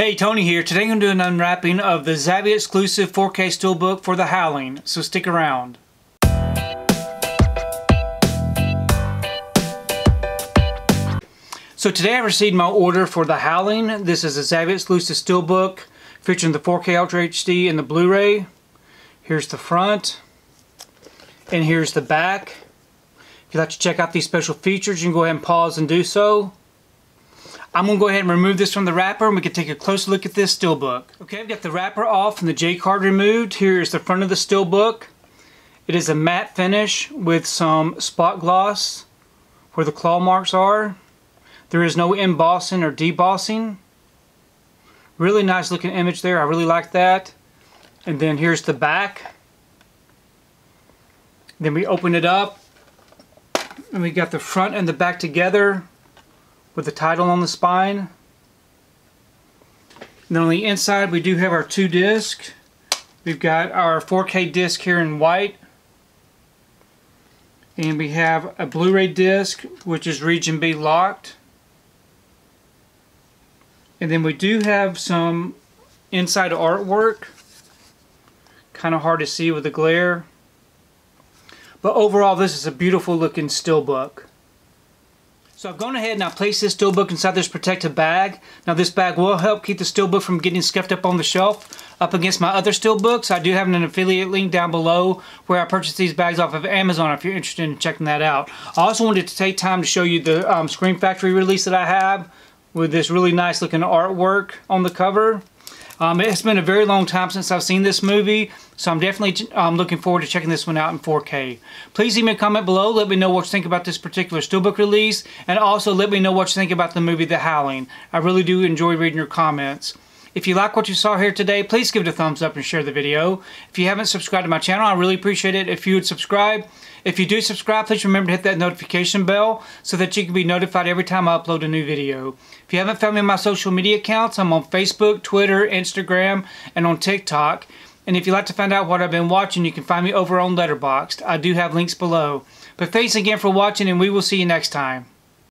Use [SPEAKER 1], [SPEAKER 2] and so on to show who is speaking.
[SPEAKER 1] Hey, Tony here. Today I'm going to do an unwrapping of the Zavvi exclusive 4K Steelbook for The Howling, so stick around. So today I received my order for The Howling. This is a Zavvi exclusive Steelbook featuring the 4K Ultra HD and the Blu-ray. Here's the front, and here's the back. If you'd like to check out these special features, you can go ahead and pause and do so. I'm to go ahead and remove this from the wrapper and we can take a closer look at this steelbook. Okay, I've got the wrapper off and the J-card removed. Here is the front of the steelbook. It is a matte finish with some spot gloss where the claw marks are. There is no embossing or debossing. Really nice looking image there. I really like that. And then here's the back. Then we open it up and we got the front and the back together with the title on the spine. And then on the inside we do have our two discs. We've got our 4K disc here in white. And we have a Blu-ray disc which is region B locked. And then we do have some inside artwork. Kind of hard to see with the glare. But overall this is a beautiful looking steelbook. So I've gone ahead and I placed this steelbook inside this protective bag. Now this bag will help keep the steelbook from getting scuffed up on the shelf up against my other steelbooks. I do have an affiliate link down below where I purchased these bags off of Amazon if you're interested in checking that out. I also wanted to take time to show you the um, Scream Factory release that I have with this really nice looking artwork on the cover. Um, it's been a very long time since I've seen this movie, so I'm definitely um, looking forward to checking this one out in 4K. Please leave me a comment below. Let me know what you think about this particular Steelbook release, and also let me know what you think about the movie The Howling. I really do enjoy reading your comments. If you like what you saw here today, please give it a thumbs up and share the video. If you haven't subscribed to my channel, I really appreciate it if you would subscribe. If you do subscribe, please remember to hit that notification bell so that you can be notified every time I upload a new video. If you haven't found me on my social media accounts, I'm on Facebook, Twitter, Instagram, and on TikTok. And if you'd like to find out what I've been watching, you can find me over on Letterboxd. I do have links below. But thanks again for watching, and we will see you next time.